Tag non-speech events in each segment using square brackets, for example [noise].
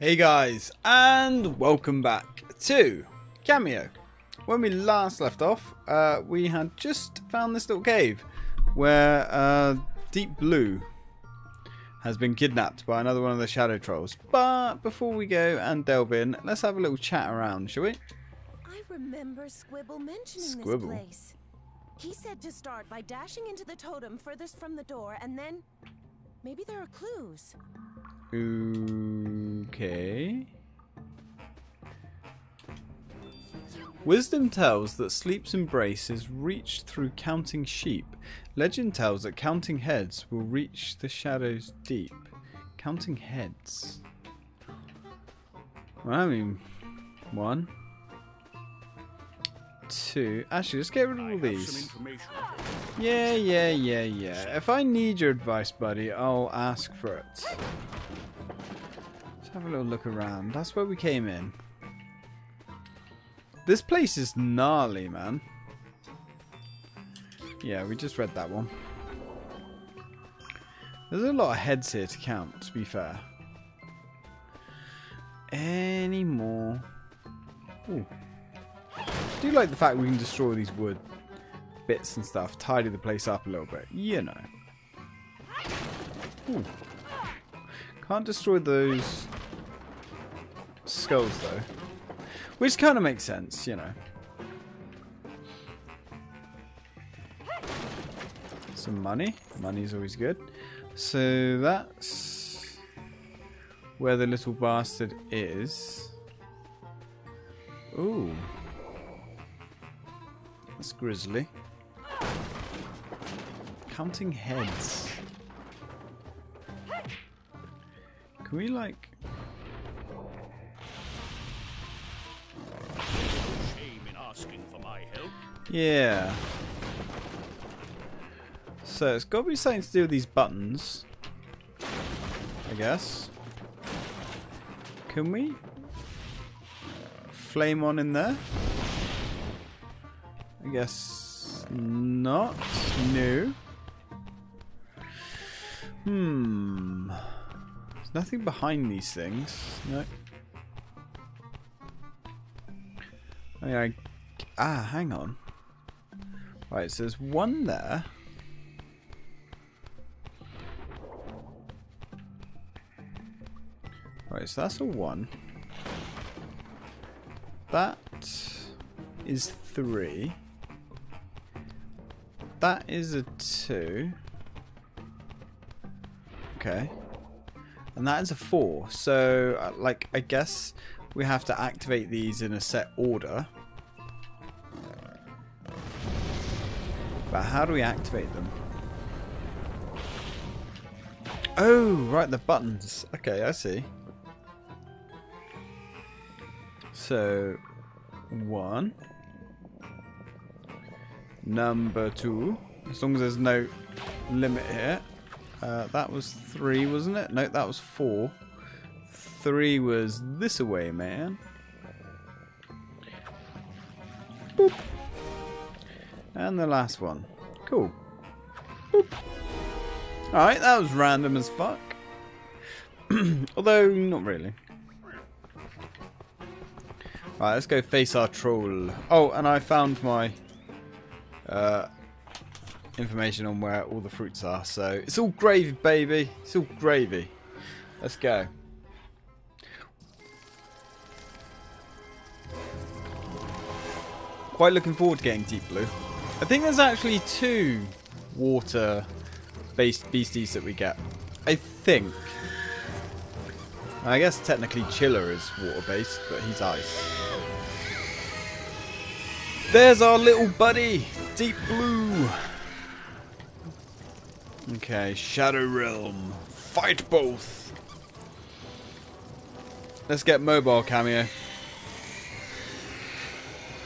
Hey guys, and welcome back to Kameo. When we last left off, uh, we had just found this little cave where uh, Deep Blue has been kidnapped by another one of the Shadow Trolls. But before we go and delve in, let's have a little chat around, shall we? I remember Squibble mentioning Squibble? this place. He said to start by dashing into the totem furthest from the door, and then maybe there are clues. Okay. Wisdom tells that sleep's embrace is reached through counting sheep. Legend tells that counting heads will reach the shadows deep. Counting heads. Well, I mean, one, two. Actually, let's get rid of all these. Yeah, yeah, yeah, yeah. If I need your advice, buddy, I'll ask for it. Let's have a little look around. That's where we came in. This place is gnarly, man. Yeah, we just read that one. There's a lot of heads here to count, to be fair. Any more? Ooh. I do like the fact we can destroy these wood bits and stuff, tidy the place up a little bit, you know. Ooh. Can't destroy those skulls though. Which kind of makes sense, you know. Some money. Money's always good. So that's where the little bastard is. Ooh. That's grisly. Counting heads. Can we like shame in asking for my help. Yeah. So it's got to be something to do with these buttons. I guess. Can we uh, flame on in there? I guess not. No. Hmm. There's nothing behind these things. No. I mean, I Ah, hang on. Right, so there's one there. Right, so that's a one. That is three. That is a two. Okay. And that is a four. So, uh, like, I guess we have to activate these in a set order. But how do we activate them? Oh, right, the buttons. Okay, I see. So, one. Number two. As long as there's no limit here. Uh, that was three, wasn't it? No, that was four. Three was this away, man. Boop. And the last one. Cool. Alright, that was random as fuck. [clears throat] Although, not really. Right, let's go face our troll. Oh, and I found my uh, information on where all the fruits are. So, it's all gravy, baby. It's all gravy. Let's go. Quite looking forward to getting Deep Blue. I think there's actually two water-based beasties that we get. I think. I guess technically Chilla is water-based, but he's ice. There's our little buddy, Deep Blue. Okay, Shadow Realm. Fight both. Let's get mobile Kameo.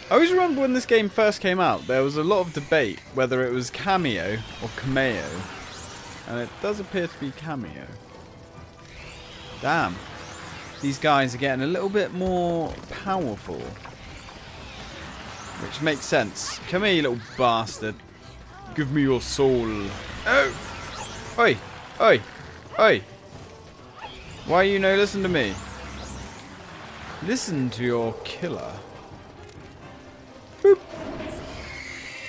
I always remember when this game first came out, there was a lot of debate whether it was Kameo or Kameo. And it does appear to be Kameo. Damn. These guys are getting a little bit more powerful. Which makes sense. Come here, you little bastard. Give me your soul. Oh! Oi! Oi! Oi! Why you no listen to me? Listen to your killer. Boop.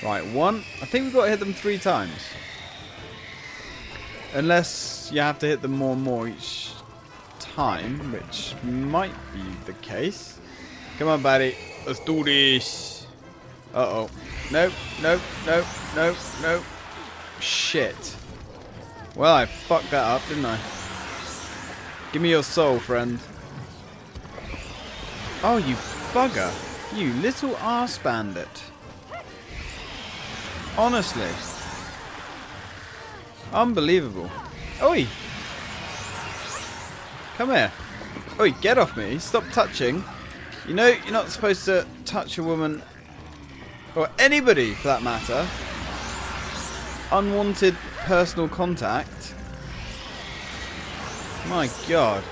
Right, one. I think we've got to hit them three times. Unless you have to hit them more and more each time, which might be the case. Come on, buddy. Let's do this. Uh-oh. Nope, nope, nope, nope, nope. Shit. Well, I fucked that up, didn't I? Give me your soul, friend. Oh, you bugger. You little arse bandit. Honestly. Unbelievable. Oi! Come here. Oi, get off me. Stop touching. You know you're not supposed to touch a woman, or anybody for that matter. Unwanted personal contact. My god.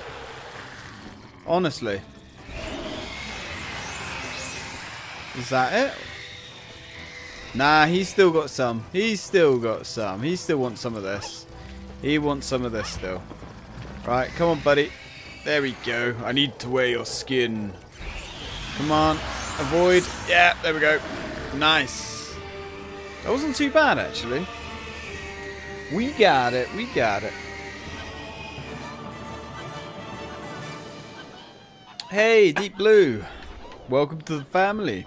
Honestly. Is that it? Nah, he's still got some. He's still got some. He still wants some of this. He wants some of this still. Right, come on, buddy. There we go. I need to wear your skin. Come on. Avoid. Yeah, there we go. Nice. That wasn't too bad, actually. We got it. We got it. Hey, Deep Blue. Welcome to the family.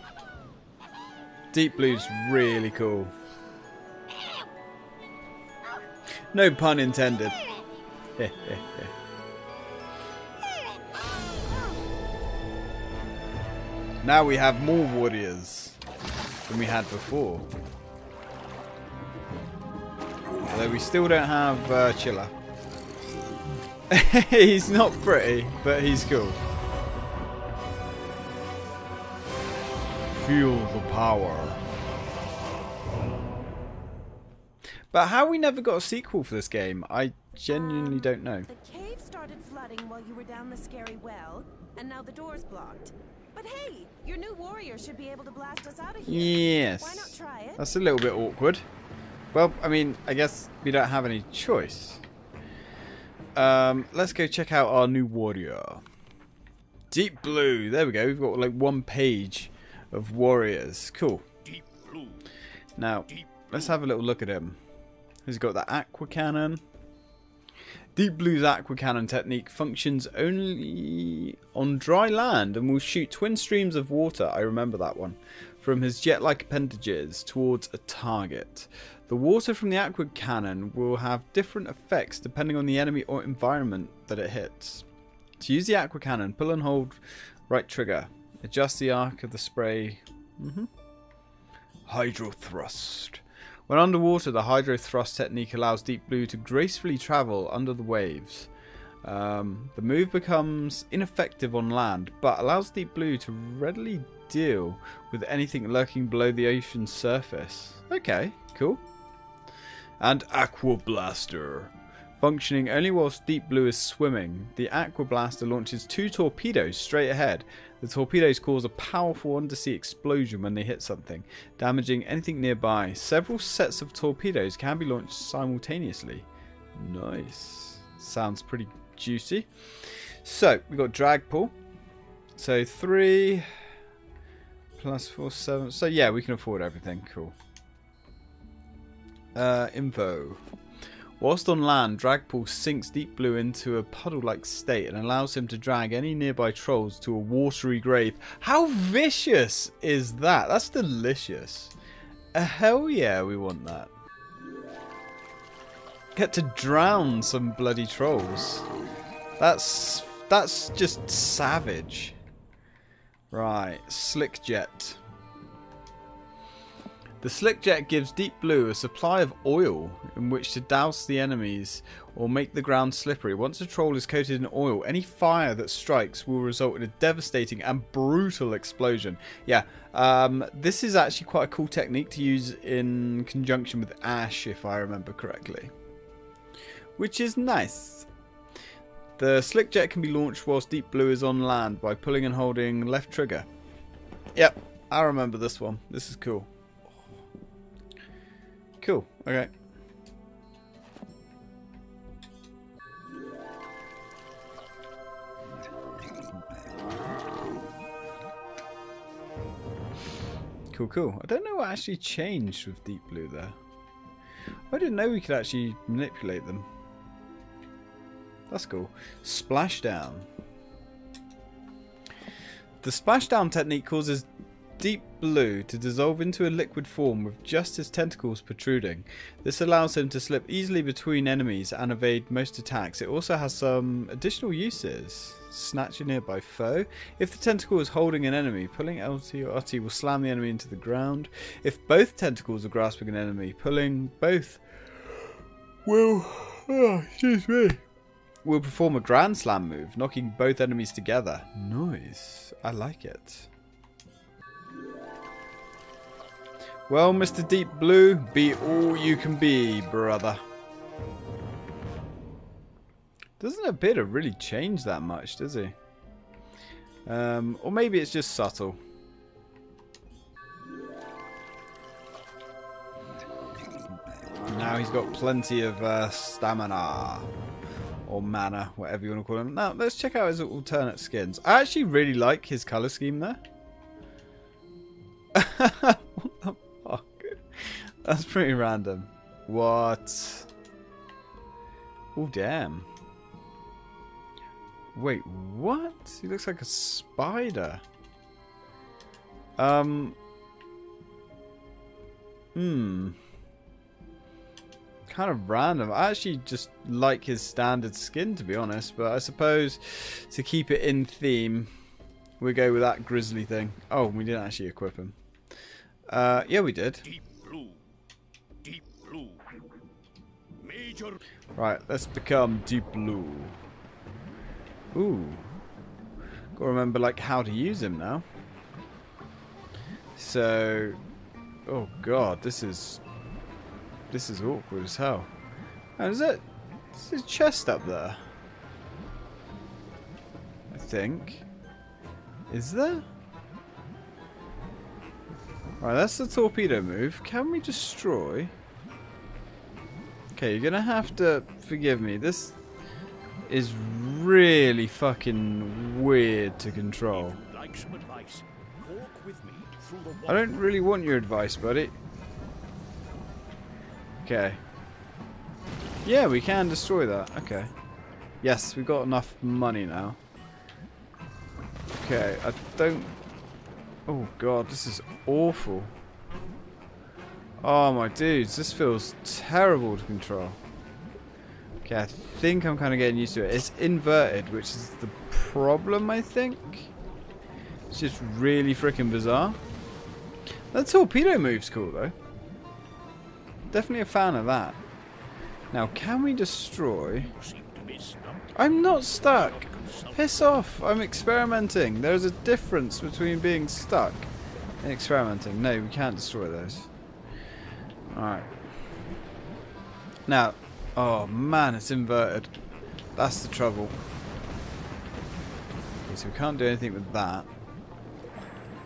Deep Blue's really cool. No pun intended. [laughs] now we have more warriors than we had before. Although we still don't have uh, Chilla. [laughs] he's not pretty, but he's cool. Feel the power. But how we never got a sequel for this game, I genuinely don't know. The cave started flooding while you were down the scary well, and now the door's blocked. But hey, your new warrior should be able to blast us out of here. Yes. Why not try it? That's a little bit awkward. Well, I mean, I guess we don't have any choice. Um, let's go check out our new warrior. Deep Blue. There we go. We've got like one page of warriors. Cool. Deep blue. Now, let's have a little look at him. He's got the aqua cannon. Deep Blue's aqua cannon technique functions only on dry land and will shoot twin streams of water, I remember that one, from his jet-like appendages towards a target. The water from the aqua cannon will have different effects depending on the enemy or environment that it hits. To use the aqua cannon, pull and hold right trigger. Adjust the arc of the spray. Mm -hmm. Hydro thrust. When underwater, the hydro thrust technique allows Deep Blue to gracefully travel under the waves. Um, the move becomes ineffective on land, but allows Deep Blue to readily deal with anything lurking below the ocean's surface. Okay, cool. And Aqua Blaster. Functioning only whilst Deep Blue is swimming, the Aqua Blaster launches two torpedoes straight ahead. The torpedoes cause a powerful undersea explosion when they hit something, damaging anything nearby. Several sets of torpedoes can be launched simultaneously. Nice. Sounds pretty juicy. So, we've got Dragpool. So, three plus four, seven. So, yeah, we can afford everything. Cool. Uh, info. Whilst on land, Dragpool sinks Deep Blue into a puddle-like state and allows him to drag any nearby trolls to a watery grave. How vicious is that? That's delicious. Uh, hell yeah, we want that. Get to drown some bloody trolls. That's that's just savage. Right, Slick Jet. The slick jet gives Deep Blue a supply of oil in which to douse the enemies or make the ground slippery. Once a troll is coated in oil, any fire that strikes will result in a devastating and brutal explosion. Yeah, um, this is actually quite a cool technique to use in conjunction with Ash, if I remember correctly. Which is nice. The slick jet can be launched whilst Deep Blue is on land by pulling and holding left trigger. Yep, I remember this one. This is cool. Cool. Okay. Cool, cool. I don't know what actually changed with Deep Blue there. I didn't know we could actually manipulate them. That's cool. Splashdown. The splashdown technique causes Deep Blue to dissolve into a liquid form with just his tentacles protruding. This allows him to slip easily between enemies and evade most attacks. It also has some additional uses. Snatch a nearby foe. If the tentacle is holding an enemy, pulling LT or UT will slam the enemy into the ground. If both tentacles are grasping an enemy, pulling both will... Oh, excuse me will perform a Grand Slam move, knocking both enemies together. Nice. I like it. Well, Mr. Deep Blue, be all you can be, brother. Doesn't appear to really change that much, does he? Um, or maybe it's just subtle. Now he's got plenty of uh, stamina or mana, whatever you want to call him. Now, let's check out his alternate skins. I actually really like his color scheme there. [laughs] That's pretty random. What? Oh, damn. Wait, what? He looks like a spider. Um. Hmm kind of random. I actually just like his standard skin, to be honest. But I suppose to keep it in theme, we go with that grizzly thing. Oh, we didn't actually equip him. Uh, yeah, we did. Deep blue. Right, let's become deep blue. Ooh. Gotta remember, like, how to use him now. So... Oh, God, this is this is awkward as hell. And is it? Is his chest up there? I think. Is there? Right, that's the torpedo move. Can we destroy? Okay, you're gonna have to forgive me. This is really fucking weird to control. I don't really want your advice, buddy. Okay. Yeah, we can destroy that. Okay. Yes, we've got enough money now. Okay, I don't... Oh god, this is awful. Oh my dudes, this feels terrible to control. Okay, I think I'm kind of getting used to it. It's inverted, which is the problem, I think. It's just really freaking bizarre. That torpedo move's cool, though. Definitely a fan of that. Now, can we destroy... I'm not stuck! Piss off! I'm experimenting. There's a difference between being stuck and experimenting. No, we can't destroy those. Alright. Now, oh man, it's inverted. That's the trouble. Okay, so we can't do anything with that.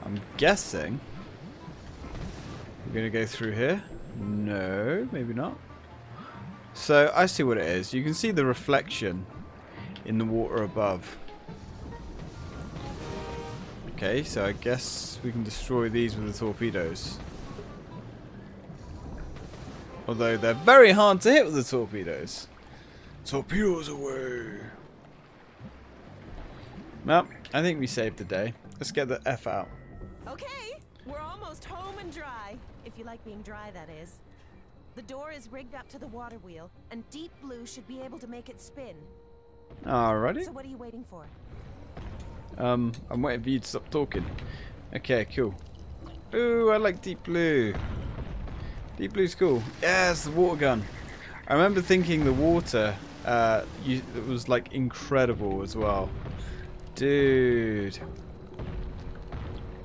I'm guessing we're going to go through here. No, maybe not. So I see what it is. You can see the reflection in the water above. Okay, so I guess we can destroy these with the torpedoes. Although they're very hard to hit with the torpedoes. Torpedoes away! Well, I think we saved the day. Let's get the F out. Okay, we're almost home and dry. If you like being dry, that is. The door is rigged up to the water wheel, and Deep Blue should be able to make it spin. Alrighty. So what are you waiting for? Um, I'm waiting for you to stop talking. Okay, cool. Ooh, I like Deep Blue. Deep Blue's cool. Yes, the water gun. I remember thinking the water uh, you, it was like incredible as well. Dude.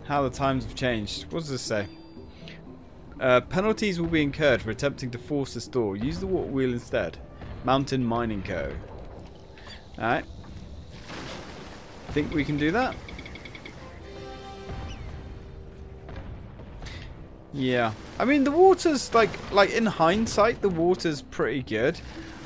How the times have changed. What does this say? Uh, penalties will be incurred for attempting to force this door. Use the water wheel instead. Mountain Mining Co. Alright. Think we can do that? Yeah. I mean, the water's like, like in hindsight, the water's pretty good.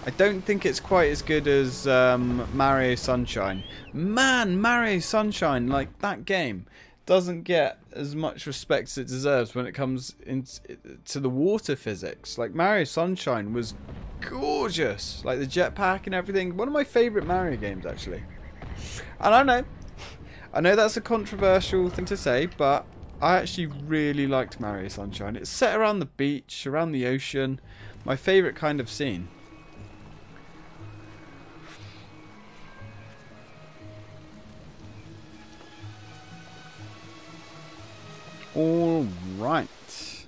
I don't think it's quite as good as um, Mario Sunshine. Man, Mario Sunshine, like that game. doesn't get as much respect as it deserves when it comes into to the water physics. Like Mario Sunshine was gorgeous, like the jetpack and everything. One of my favorite Mario games, actually. And I know, I know that's a controversial thing to say, but I actually really liked Mario Sunshine. It's set around the beach, around the ocean. My favorite kind of scene. Alright.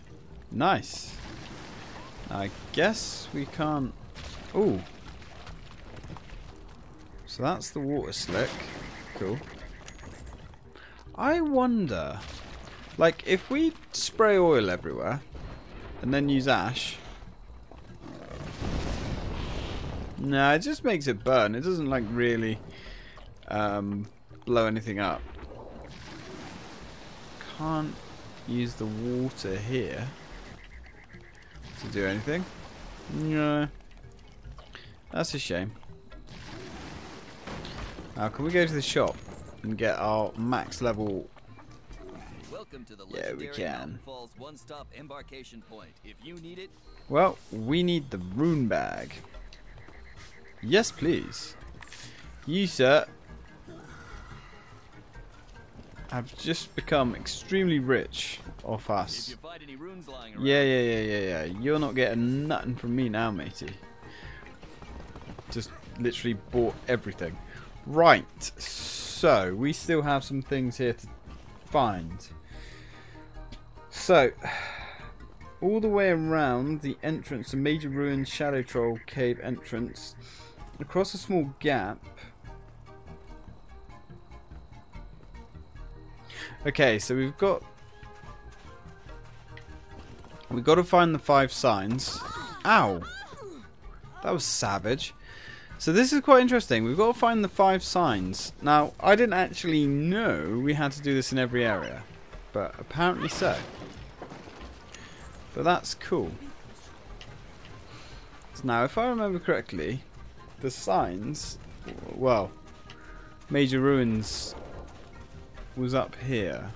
Nice. I guess we can't... Oh. So that's the water slick. Cool. I wonder... Like, if we spray oil everywhere, and then use ash... No, it just makes it burn. It doesn't, like, really um, blow anything up. Can't use the water here to do anything. No. That's a shame. Now, can we go to the shop and get our max level? Welcome to the yeah, we can. Falls one-stop embarkation point. If you need it. Well, we need the rune bag. Yes, please. You, sir, have just become extremely rich off us. Yeah, yeah, yeah, yeah, yeah. You're not getting nothing from me now, matey. Just literally bought everything. Right, so we still have some things here to find. So, [sighs] all the way around the entrance to Major Ruins Shadow Troll Cave entrance, across a small gap, Okay, so we've got... We've got to find the five signs. Ow! That was savage. So this is quite interesting. We've got to find the five signs. Now, I didn't actually know we had to do this in every area. But apparently so. But that's cool. So now, if I remember correctly, the signs... Well, Major Ruins was up here.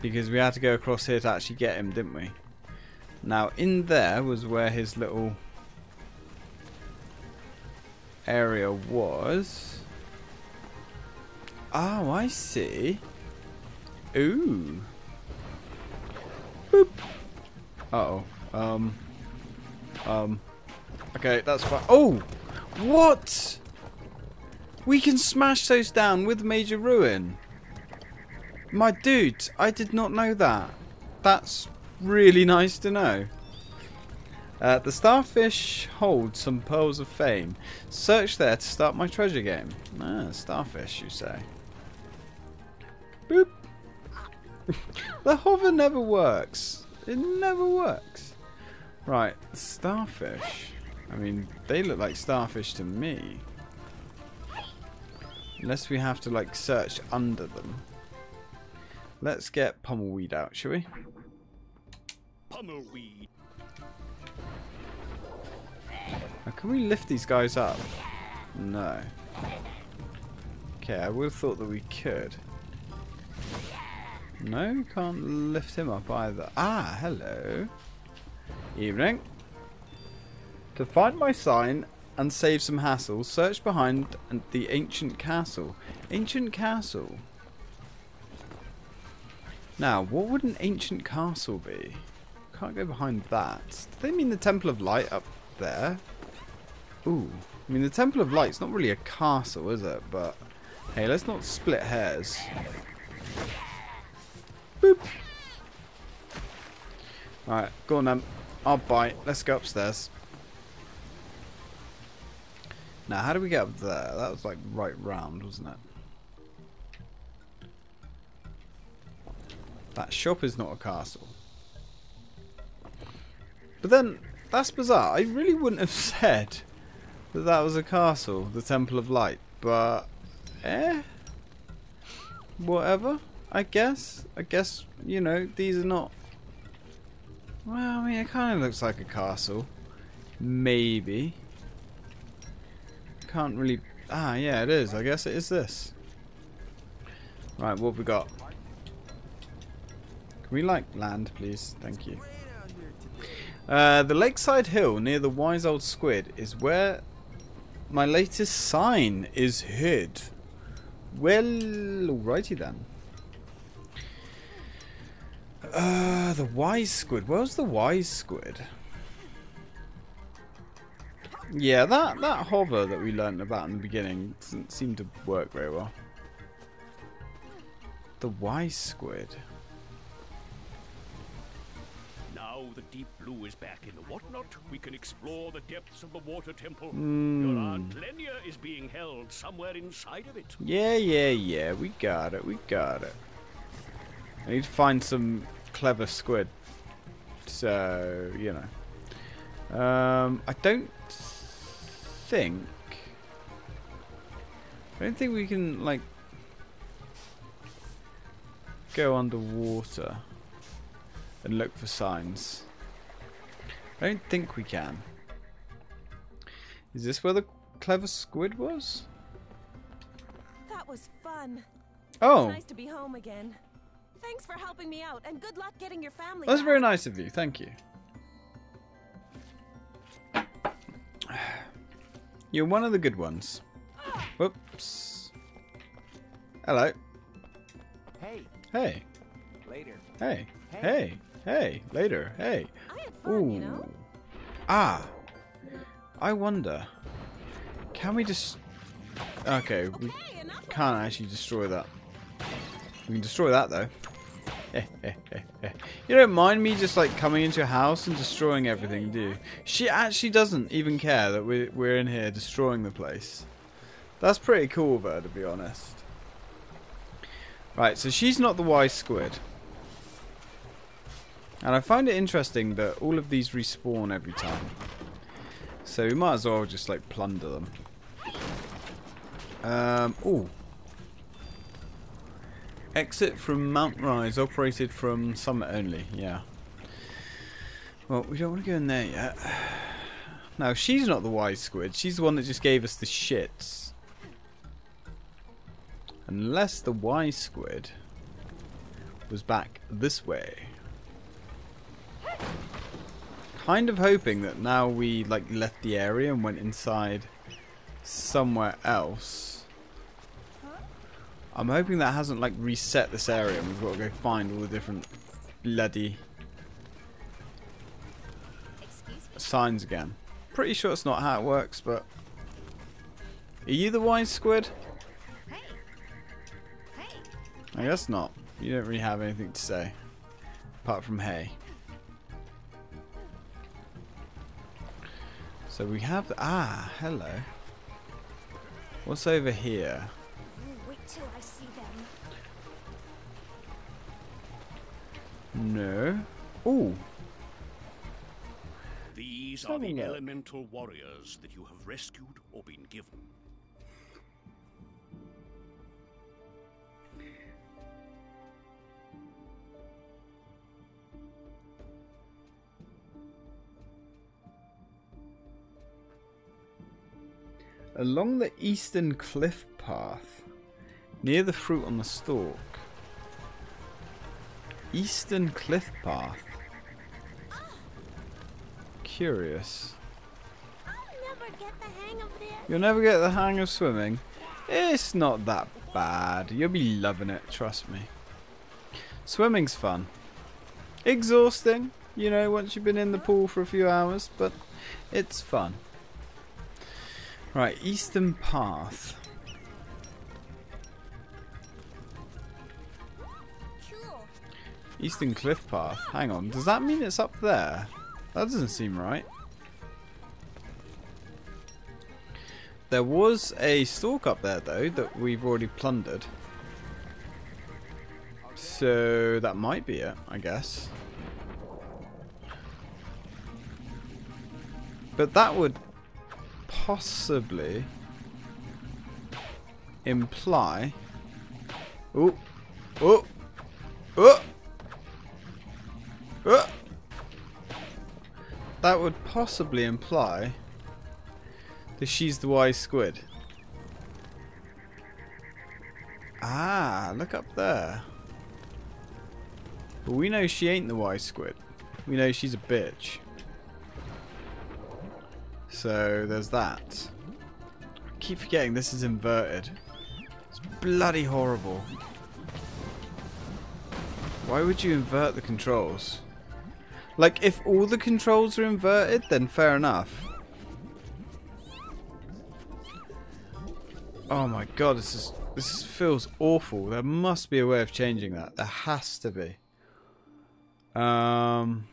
Because we had to go across here to actually get him, didn't we? Now, in there was where his little area was. Oh, I see. Ooh. Boop. Uh oh. Um. Um. Okay, that's fine. Oh! What? We can smash those down with Major Ruin. My dude, I did not know that. That's really nice to know. Uh, the starfish holds some pearls of fame. Search there to start my treasure game. Ah, starfish, you say. Boop. The hover never works. It never works. Right, starfish. I mean, they look like starfish to me. Unless we have to like search under them. Let's get pummelweed out, shall we? Pummelweed. Now, can we lift these guys up? No. Okay, I would have thought that we could. No, can't lift him up either. Ah, hello. Evening. To find my sign, and save some hassle, search behind the ancient castle. Ancient castle. Now, what would an ancient castle be? Can't go behind that. Do they mean the Temple of Light up there? Ooh. I mean, the Temple of Light's not really a castle, is it? But, hey, let's not split hairs. Boop. Alright, go on then. I'll bite. Let's go upstairs. Now, how do we get up there? That was like right round, wasn't it? That shop is not a castle. But then, that's bizarre. I really wouldn't have [laughs] said that that was a castle, the Temple of Light. But, eh? Whatever, I guess. I guess, you know, these are not... Well, I mean, it kind of looks like a castle. Maybe can't really... Ah, yeah, it is. I guess it is this. Right, what have we got? Can we, like, land, please? Thank you. Uh, the lakeside hill near the wise old squid is where my latest sign is hid. Well, alrighty then. Uh, the wise squid. Where's the wise squid? Yeah, that, that hover that we learned about in the beginning doesn't seem to work very well. The wise squid. Now the deep blue is back in the whatnot, we can explore the depths of the water temple. Hmm. Your aunt Lenya is being held somewhere inside of it. Yeah, yeah, yeah. We got it. We got it. I need to find some clever squid. So, you know. Um, I don't think... I don't think we can, like... Go underwater and look for signs. I don't think we can. Is this where the clever squid was? That was fun. Oh, It's nice to be home again. Thanks for helping me out, and good luck getting your family. that's back. very nice of you. Thank you. [sighs] You're one of the good ones. Whoops. Hello. Hey, Hey. later. Hey. Hey. Hey. Later. Hey. I had fun, Ooh. you know. Ah. I wonder. Can we just... Okay, we Okay, enough. can't actually destroy that. We can destroy that though. [laughs] you don't mind me just like coming into your house and destroying everything, do you? She actually doesn't even care that we're, we're in here destroying the place. That's pretty cool of her, to be honest. Right, so she's not the wise squid. And I find it interesting that all of these respawn every time. So we might as well just like plunder them. Um, ooh. Exit from Mount Rise, operated from Summit only, yeah. Well, we don't want to go in there yet. Now, she's not the wise squid. She's the one that just gave us the shits. Unless the wise squid was back this way. Kind of hoping that now we like left the area and went inside somewhere else. I'm hoping that hasn't like reset this area and we've got to go find all the different bloody signs again. Pretty sure it's not how it works, but are you the wise squid? I guess not. You don't really have anything to say apart from hey. So we have ah hello. What's over here? No. Ooh. These are the elemental warriors that you have rescued or been given. Along the eastern cliff path, near the fruit on the stalk. Eastern cliff path. Curious. You'll never get the hang of swimming. It's not that bad. You'll be loving it, trust me. Swimming's fun. Exhausting, you know, once you've been in the pool for a few hours, but it's fun. Right, Eastern Path. Cool. Eastern Cliff Path. Hang on, does that mean it's up there? That doesn't seem right. There was a stalk up there though that we've already plundered. So that might be it, I guess. But that would possibly imply. Oh, oh, oh. That would possibly imply that she's the wise squid. Ah, look up there. But we know she ain't the wise squid. We know she's a bitch. So there's that. I keep forgetting this is inverted. It's bloody horrible. Why would you invert the controls? Like, if all the controls are inverted, then fair enough. Oh my god, this is this feels awful. There must be a way of changing that. There has to be. Um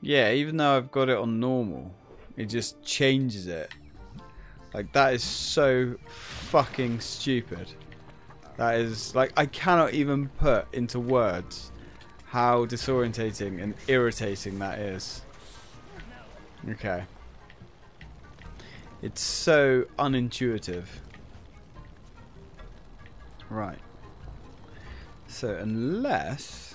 Yeah, even though I've got it on normal, it just changes it. Like that is so fucking stupid. That is like I cannot even put into words how disorientating and irritating that is. Okay. It's so unintuitive. Right. So unless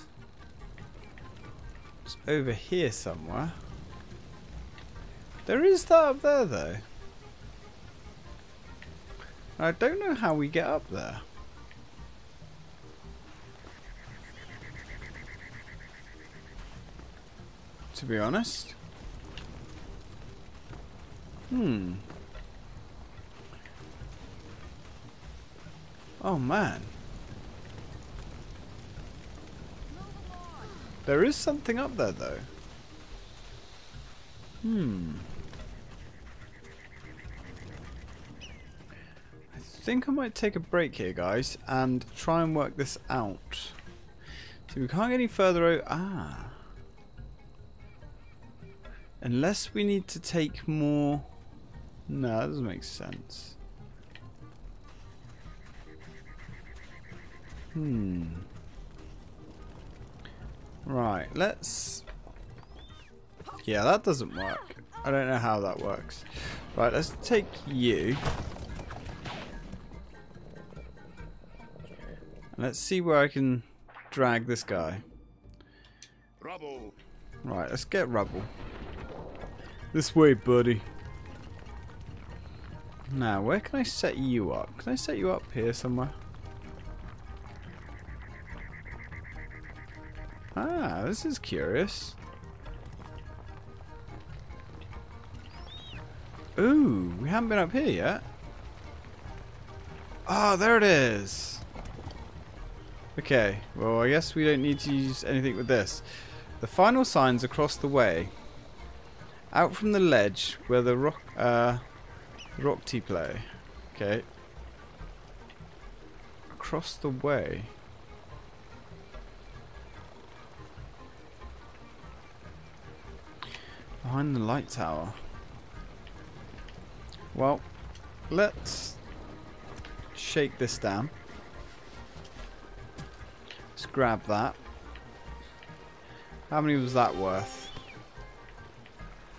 it's over here somewhere. There is that up there though. I don't know how we get up there. To be honest. Hmm. Oh man. There is something up there though. Hmm. I think I might take a break here guys and try and work this out. So we can't get any further o- ah. Unless we need to take more... No, that doesn't make sense. Hmm. Right, let's... Yeah, that doesn't work. I don't know how that works. Right, let's take you. Let's see where I can drag this guy. Rubble. Right, let's get rubble. This way, buddy. Now, where can I set you up? Can I set you up here somewhere? Ah, this is curious. Ooh, we haven't been up here yet. Oh, there it is. Okay, well, I guess we don't need to use anything with this. The final signs across the way. Out from the ledge where the rock, uh, rock tea play. Okay. Across the way. Behind the light tower. Well, let's shake this down. Grab that. How many was that worth?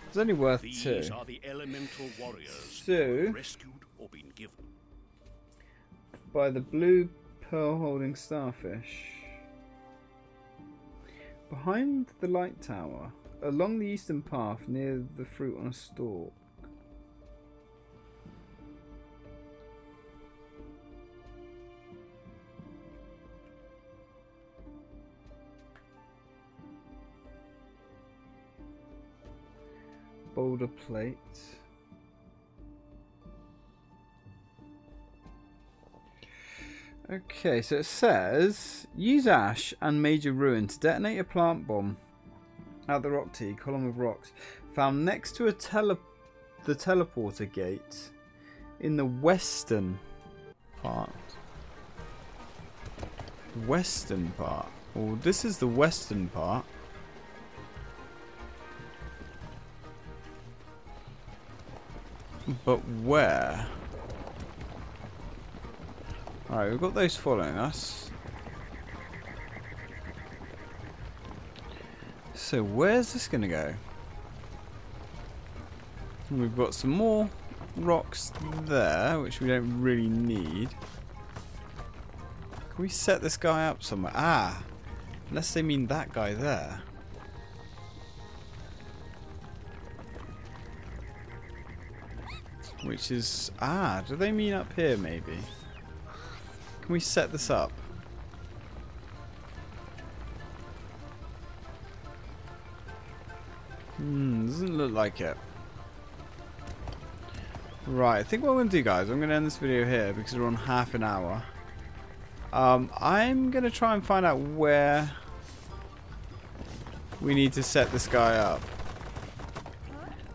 It's only worth These two. are the elemental warriors So- rescued or been given. By the blue pearl holding starfish. Behind the light tower, along the eastern path near the fruit on a stalk. Boulder plate. Okay, so it says use ash and major ruin to detonate a plant bomb at the rock tea column of rocks found next to a tele the teleporter gate in the western part. Western part. Oh, this is the western part. But where? Alright, we've got those following us. So where's this going to go? We've got some more rocks there, which we don't really need. Can we set this guy up somewhere? Ah! Unless they mean that guy there. Which is ah. Do they mean up here? Maybe. Can we set this up? Hmm, doesn't look like it. Right, I think what I'm going to do, guys, I'm going to end this video here because we're on half an hour. Um, I'm going to try and find out where we need to set this guy up.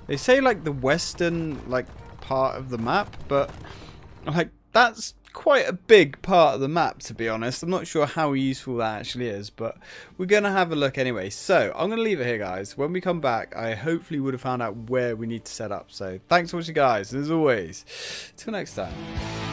They say, like, the western, like, part of the map, but, like, that's quite a big part of the map, to be honest. I'm not sure how useful that actually is, but we're going to have a look anyway. So, I'm going to leave it here, guys. When we come back, I hopefully would have found out where we need to set up. So, thanks for watching, guys. And as always, till next time.